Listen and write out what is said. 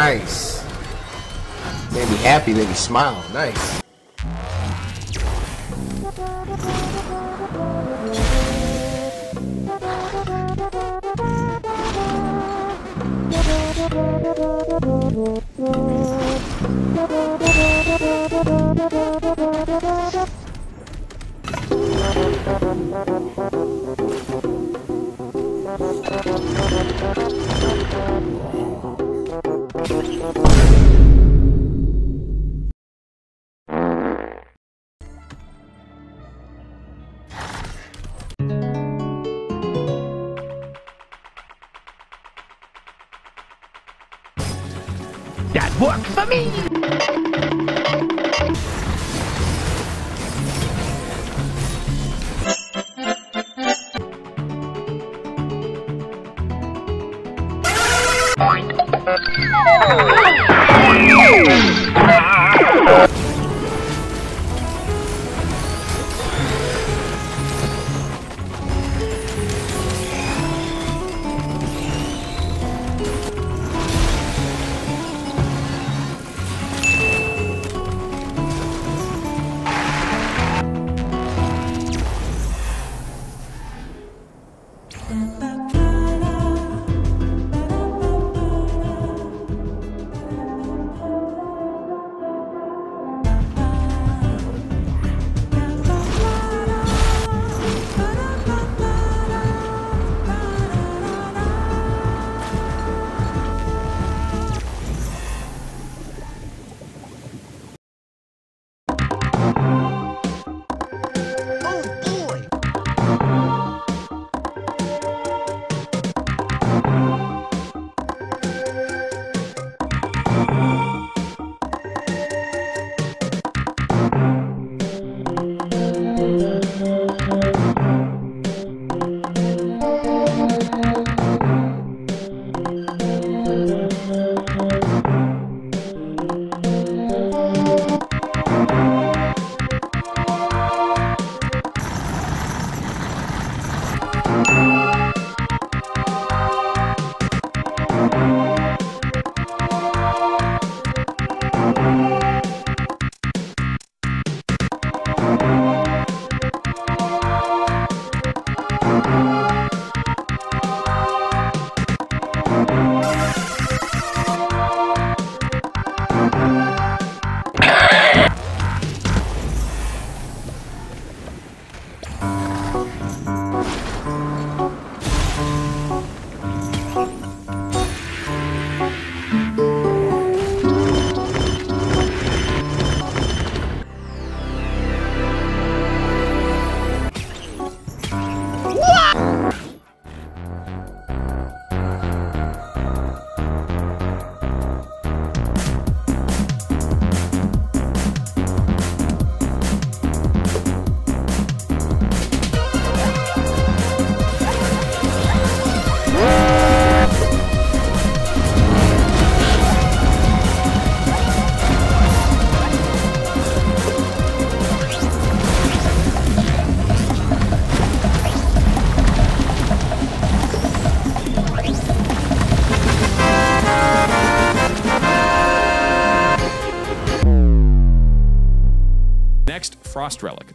Nice. Made me happy, made me smile. Nice. Worked for me! Next, Frost Relic.